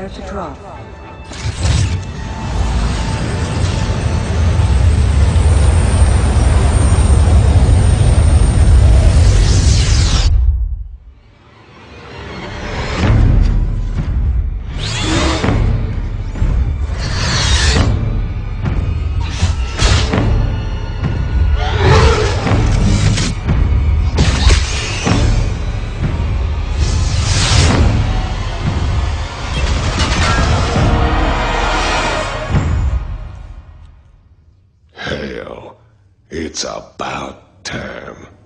prepare to drop. It's about time.